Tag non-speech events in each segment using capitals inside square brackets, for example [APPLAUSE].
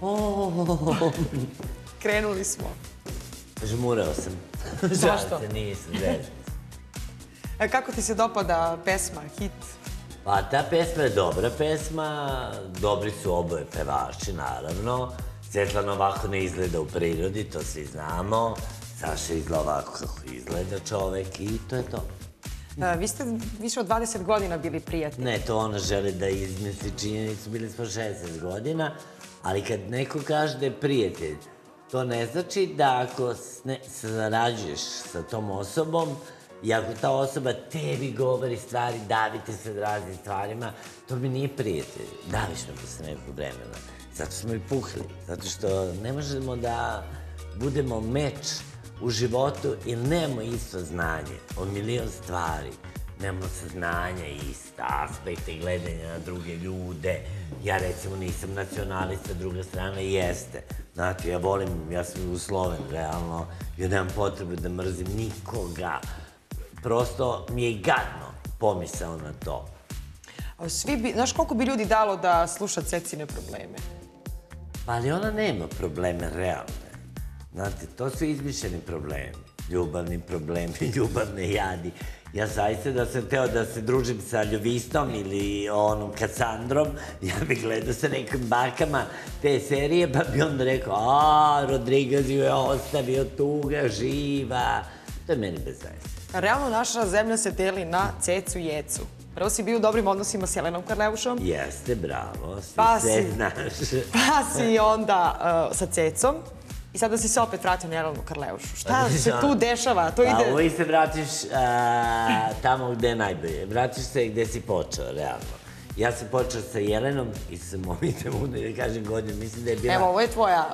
O, [LAUGHS] Krenuli smo. žmurao sam. [LAUGHS] Zašto? Se, nisam, se. E, Kako ti se dopada pesma, hit? Pa ta pesma je dobra pesma, dobri su oboje pevači, naravno. Svetlana ovako ne izgleda u prirodi, to svi znamo. Saša izgleda ovako kako izgleda čovek i to je to. E, Vi ste više od 20 godina bili prijatelji. Ne, to ona želi da izmisli činjenicu, bili smo 16 godina, ali kad neko kaže da je prijatelj, to ne znači da ako ne, sarađuješ sa tom osobom i ako ta osoba tebi govori stvari, davite se raznim stvarima, to mi nije prijatelj. Daviš me posle nekog vremena. Zato smo i pukli. Zato što ne možemo da budemo meč u životu ili nemamo isto znanje o milion stvari nemamo saznanja ista, aspekte gledanja na druge ljude. Ja recimo nisam nacionalista, druga strana jeste. Znate, ja volim, ja sam Jugosloven, realno, ja nemam potrebe da mrzim nikoga. Prosto mi je gadno pomisao na to. A Svi bi, znaš koliko bi ljudi dalo da sluša Cecine probleme? Pa ali ona nema probleme realne. Znate, to su izmišljeni problemi. Ljubavni problemi, [LAUGHS] ljubavne jadi. Ja zaista da sam teo da se družim sa Ljovistom ili onom Kasandrom, [LAUGHS] ja bih gledao sa nekim bakama te serije, pa bi onda rekao, a, Rodriguez ju je ostavio tuga, živa. To je meni bez veze. Realno naša zemlja se deli na Cecu i Jecu. Prvo si bio u dobrim odnosima s Jelenom Karleušom, Jeste, bravo, svi Pa sve si. [LAUGHS] znaš. pa si onda uh, sa Cecom i sada si se opet vratio na Jelenu Karleušu. Šta se tu dešava? To Pa ide... uvijek se vratiš a, tamo gde je najbolje. Vratiš se gde si počeo, realno. Ja sam počeo sa Jelenom i sa mojim da kažem godinu, mislim da je bila... Evo, ovo je tvoja...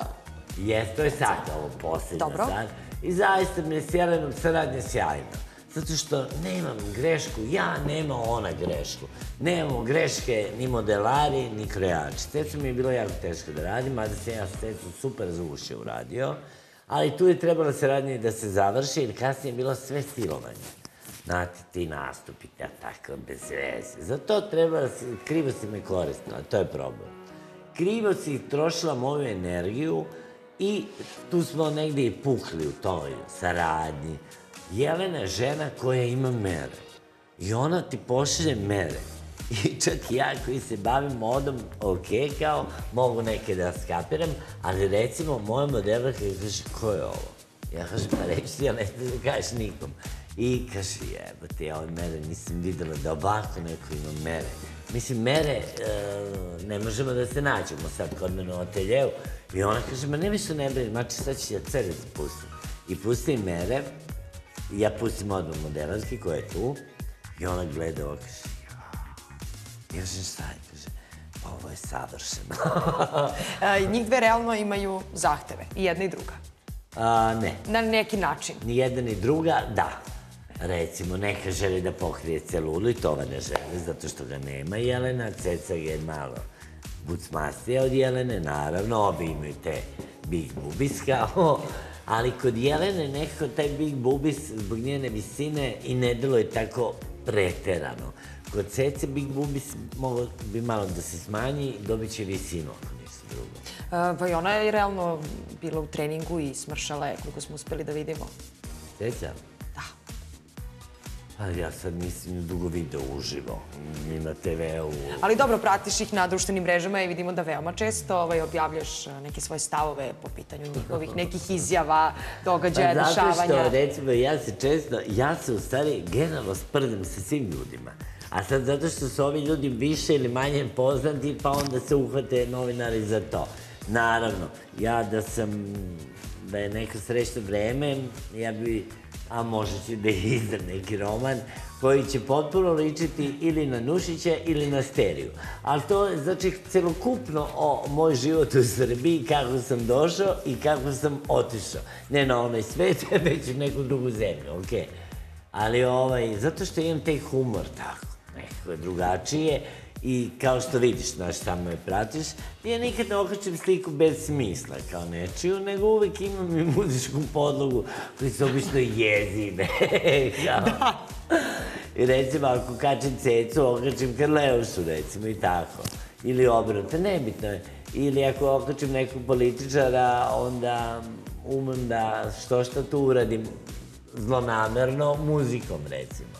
Jes, to je sad ovo posljednja Dobro. sad. I zaista mi je s Jelenom saradnja sjajna. Zato što nemam grešku, ja nema ona grešku. Nemamo greške ni modelari, ni krojači. Cecu mi je bilo jako teško da radim, mada sam ja s super za uši uradio. Ali tu je trebala saradnja i da se završi, jer kasnije je bilo sve silovanje. Znate, ti nastupi, ja tako, bez veze. Za to treba, da krivo si me koristila, to je problem krivo si trošila moju energiju i tu smo negdje i pukli u toj saradnji. Jelena je žena koja ima mere i ona ti pošalje mere. I čak ja koji se bavim modom, ok, kao, mogu neke da skapiram, ali recimo moja modelka kaže, ko je ovo? Ja kažem, pa reći ti, ja ne znam da kažeš nikom. I kaže, jebote, ja ove mere nisam videla da ovako neko ima mere. Mislim, mere, e, ne možemo da se nađemo sad kod mene u ateljevu. I ona kaže, ma ne više ne brini, mači sad ću ja crec pustim. I pustim mere, i ja pustim odmah koja je tu, i ona gleda ovo, kaže, ja kažem, šta je, kaže, pa ovo je savršeno. [LAUGHS] E, njih dve realno imaju zahteve, i jedna i druga. A, ne, Na neki način. ni jedna ni druga, da. Recimo, neka želi da pokrije celulu i to ova ne želi, zato što ga nema Jelena, Ceca je malo bucmastija od Jelene, naravno, obi imaju te big bubis kao, ali kod Jelene nekako taj big bubis zbog njene visine i ne deluje tako preterano. Kod Cece big bubis mogo bi malo da se smanji, dobit će visinu, ako ništa drugo. E, pa i ona je realno bila u treningu i smršala je, koliko smo uspeli da vidimo. Ceca? Pa ja sad nisam dugo video uživo, ni na TV-u. Ali dobro, pratiš ih na društvenim mrežama i vidimo da veoma često ovaj, objavljaš e, neke svoje stavove po pitanju njihovih nekih izjava, događaja, Pa zato dešavanja. što, recimo, ja se često, ja se u stvari generalno sprdam sa svim ljudima. A sad zato što su ovi ljudi više ili manje poznati, pa onda se uhvate novinari za to. Naravno, ja da sam, da je neko srećno vreme, ja bi, a možda ću da [LAUGHS] izdam neki roman, koji će potpuno ličiti ili na Nušića ili na Steriju. Ali to je, znači, celokupno o moj život u Srbiji, kako sam došao i kako sam otišao. Ne na onaj svet, [LAUGHS] već u neku drugu zemlju, okej. Ali ovaj, zato što imam taj humor tako, nekako je drugačije i kao što vidiš, znaš, samo me pratiš, ja nikad ne okrećem sliku bez smisla kao nečiju, nego uvek imam i muzičku podlogu koji se obično jezive. [LAUGHS] kao. I recimo, ako kačem cecu, okačem Karleušu, recimo, i tako. Ili obrnuto, nebitno je. Ili ako okačim nekog političara, onda umem da što šta tu uradim zlonamerno, muzikom recimo.